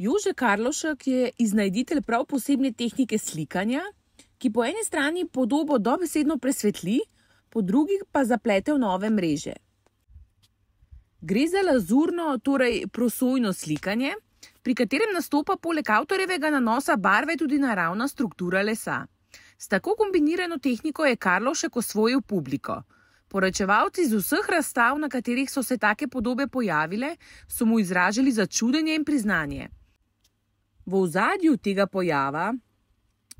Jože Karlošek je iznajditelj prav posebne tehnike slikanja, ki po eni strani podobo dobesedno presvetli, po drugi pa zaplete v nove mreže. Gre za lazurno, torej prosojno slikanje, pri katerem nastopa poleg avtorjevega nanosa barve tudi naravna struktura lesa. S tako kombinirano tehniko je Karlošek osvojil publiko. Poročevalci z vseh razstav, na katerih so se take podobe pojavile, so mu izražali začudenje in priznanje. V ozadju tega pojava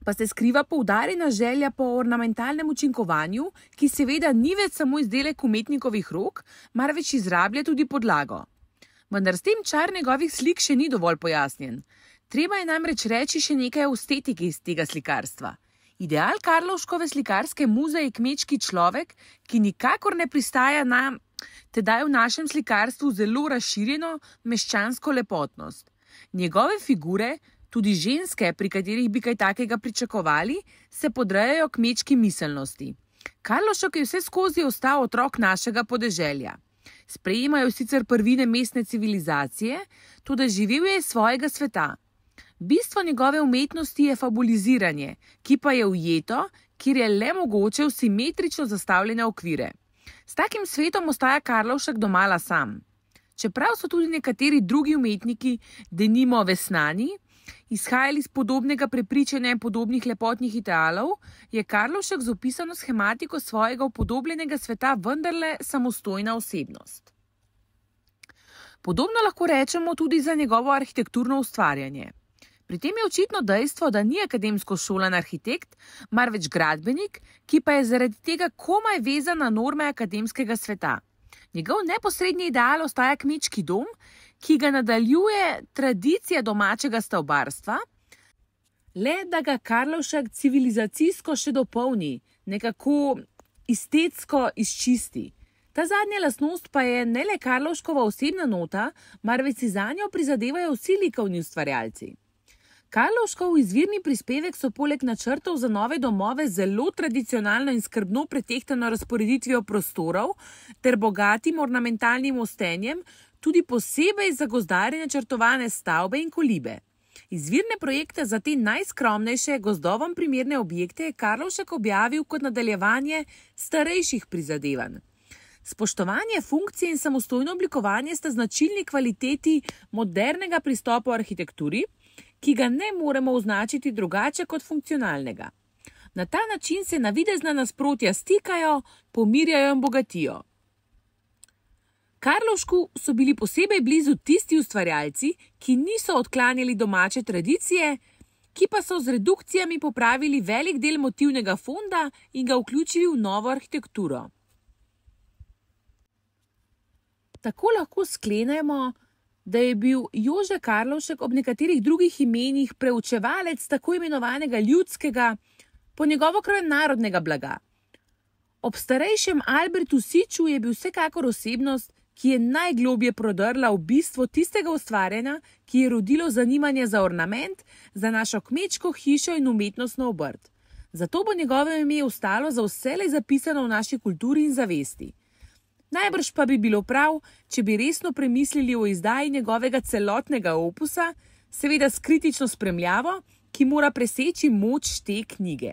pa se skriva poudarjena želja po ornamentalnem učinkovanju, ki seveda ni več samo izdelek umetnikovih rok, marveč izrablja tudi podlago. Vendar s tem čar njegovih slik še ni dovolj pojasnjen. Treba je namreč reči še nekaj o estetiki iz tega slikarstva. Ideal Karlovškove slikarske muze je kmečki človek, ki nikakor ne pristaja na, tedaj v našem slikarstvu zelo razširjeno meščansko lepotnost. Njegove figure, tudi ženske, pri katerih bi kaj takega pričakovali, se podrejajo kmečki miselnosti. Karlošek je vse skozi ostal otrok našega podeželja. Sprejemajo sicer prvine mestne civilizacije, tudi živel je svojega sveta. Bistvo njegove umetnosti je fabuliziranje, ki pa je ujeto, kjer je le mogoče v simetrično zastavljene okvire. S takim svetom ostaja Karlovšek domala sam. Čeprav so tudi nekateri drugi umetniki, denimo Vesnani, izhajali iz podobnega prepričanja in podobnih lepotnih idealov, je Karlovšek z opisano schematiko svojega upodobljenega sveta vendarle samostojna osebnost. Podobno lahko rečemo tudi za njegovo arhitekturno ustvarjanje. Pri tem je očitno dejstvo, da ni akademsko šolan arhitekt, marveč gradbenik, ki pa je zaradi tega komaj vezan na norme akademskega sveta. Njegov neposredni ideal ostaja kmečki dom, ki ga nadaljuje tradicija domačega stavbarstva, le da ga Karlovšek civilizacijsko še dopolni, nekako estetsko izčisti. Ta zadnja lasnost pa je ne le Karlovškova osebna nota, marveč si za njo prizadevajo vsi likovni ustvarjalci. Karlovškov izvirni prispevek so poleg načrtov za nove domove zelo tradicionalno in skrbno pretehtano razporeditvijo prostorov ter bogatim ornamentalnim ostenjem, tudi posebej za gozdare načrtovane stavbe in kolibe. Izvirne projekte za te najskromnejše gozdovom primerne objekte je Karlovšek objavil kot nadaljevanje starejših prizadevanj. Spoštovanje funkcije in samostojno oblikovanje sta značilni kvaliteti modernega pristopa v arhitekturi ki ga ne moremo označiti drugače kot funkcionalnega. Na ta način se navidezna nasprotja stikajo, pomirjajo in bogatijo. Karlošku so bili posebej blizu tisti ustvarjalci, ki niso odklanjali domače tradicije, ki pa so z redukcijami popravili velik del motivnega fonda in ga vključili v novo arhitekturo. Tako lahko sklenemo, da je bil Jože Karlovšek ob nekaterih drugih imenih preučevalec tako imenovanega ljudskega, po njegovo kraj narodnega blaga. Ob starejšem Albertu Siču je bil vsekakor osebnost, ki je najglobje prodrla v bistvo tistega ustvarjanja, ki je rodilo zanimanje za ornament, za našo kmečko hišo in umetnostno obrt. Zato bo njegovo ime ostalo za vselej zapisano v naši kulturi in zavesti. Najbrž pa bi bilo prav, če bi resno premislili o izdaji njegovega celotnega opusa, seveda s kritično spremljavo, ki mora preseči moč te knjige.